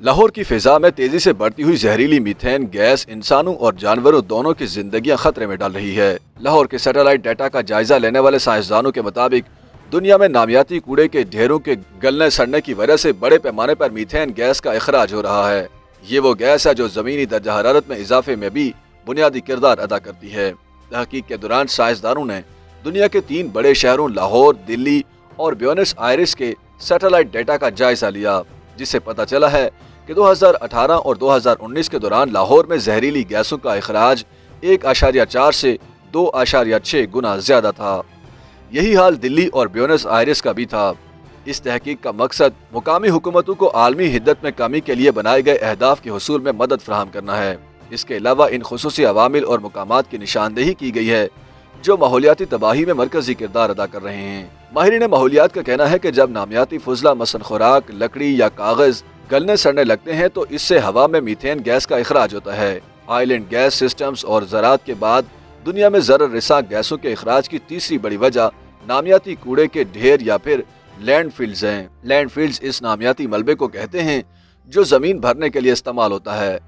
लाहौर की फिजा में तेज़ी से बढ़ती हुई जहरीली मीथेन, गैस, इंसानों और जानवरों दोनों की जिंदगियाँ खतरे में डाल रही है। लाहौर के सैटेलाइट डाटा का जायजा लेने वाले साइंसदानों के मुताबिक, दुनिया में नामियाती कूड़े के ढेरों के गलने सड़ने की वजह से बड़े पैमाने पर मीथेन गैस का अखराज हो रहा है। ये वो गैस है जो जमीनी दर्जा हरारत में इजाफे में भी बुनियादी किरदार अदा करती है। तहकीक के दौरान साइंसदानों ने दुनिया के तीन बड़े शहरों, लाहौर, दिल्ली और ब्योनस आयरिस के सैटेलाइट डेटा का जायजा लिया। जिससे पता चला है कि 2018 और 2019 के दौरान लाहौर में जहरीली गैसों का अखराज एक आशारिया चार से दो आशारिया छः गुना ज़्यादा था। यही हाल दिल्ली और ब्योनस आयरस का भी था। इस तहकीक का मकसद मुकामी हुकूमतों को आलमी हिद्दत में कमी के लिए बनाए गए अहदाफ के हसूल में मदद फ्राहम करना है। इसके अलावा इन खसूस अवामिल और मकाम की निशानदेही की गई है, जो माहौलियाती तबाही में मरकजी किरदार अदा कर रहे हैं। माहरीन माहौलियात का कहना है कि जब नामियाती फजला, मसन खुराक, लकड़ी या कागज़ गलने सड़ने लगते हैं तो इससे हवा में मीथेन गैस का अखराज होता है। आइलैंड गैस सिस्टम्स और ज़रात के बाद दुनिया में जर रिसा गैसों के अखराज की तीसरी बड़ी वजह नामियाती कूड़े के ढेर या फिर लैंड फ़ील्ड हैं। लैंड फ़ील्ड इस नामियाती मलबे को कहते हैं, जो ज़मीन भरने के लिए इस्तेमाल होता है।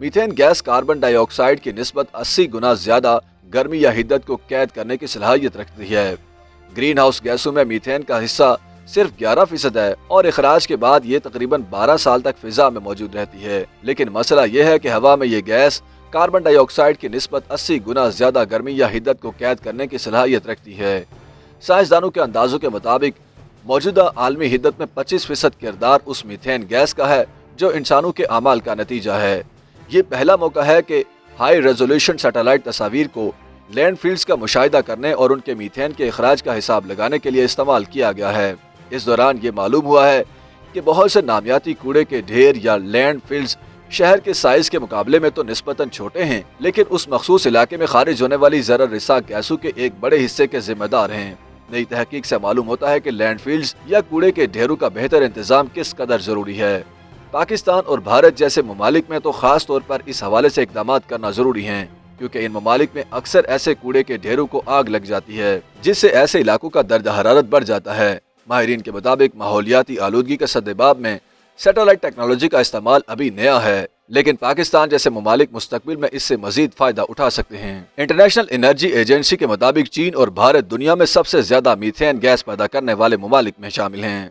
मीथेन गैस कार्बन डाइऑक्साइड की नस्बत 80 गुना ज़्यादा गर्मी या हिद्दत को कैद करने की सलाहियत रखती है। ग्रीन हाउस गैसों में मीथेन का हिस्सा सिर्फ़ 11 फ़ीसद है और अखराज के बाद ये तकरीबन 12 साल तक फिजा में मौजूद रहती है। लेकिन मसला यह है कि हवा में ये गैस कार्बन डाइऑक्साइड की नस्बत 80 गुना ज़्यादा गर्मी या हिद्दत को कैद करने की सलाहियत रखती है। साइंसदानों के अंदाजों के मुताबिक, मौजूदा आलमी हिद्दत में 25 फ़ीसद किरदार उस मीथेन गैस का है जो इंसानों के अमाल का नतीजा है। ये पहला मौका है कि हाई रेजोल्यूशन सैटेलाइट तस्वीर को लैंड फ़ील्ड का मुशाहिदा करने और उनके मीथेन के अखराज का हिसाब लगाने के लिए इस्तेमाल किया गया है। इस दौरान ये मालूम हुआ है कि बहुत से नामियाती कूड़े के ढेर या लैंड फ़ील्ड शहर के साइज़ के मुकाबले में तो निस्बतन छोटे हैं, लेकिन उस मखसूस इलाके में खारिज होने वाली जरा रिसा गैसों के एक बड़े हिस्से के जिम्मेदार हैं। नई तहकीक से मालूम होता है कि लैंड फ़ील्ड या कूड़े के ढेरों का बेहतर इंतज़ाम किस कदर ज़रूरी है। पाकिस्तान और भारत जैसे ममालिक में तो खास तौर पर इस हवाले से इकदाम करना ज़रूरी है। क्योंकि इन ममालिक में अक्सर ऐसे कूड़े के ढेरों को आग लग जाती है, जिससे ऐसे इलाकों का दर्ज हरारत बढ़ जाता है। माहरीन के मुताबिक माहौलियाती आलूदगी के सदबाब में सेटेलाइट टेक्नोलॉजी का इस्तेमाल अभी नया है, लेकिन पाकिस्तान जैसे ममालिक मुस्तबिल में इससे मजीद फ़ायदा उठा सकते हैं। इंटरनेशनल एनर्जी एजेंसी के मुताबिक चीन और भारत दुनिया में सबसे ज़्यादा मीथेन गैस पैदा करने वाले ममालिक में शामिल हैं।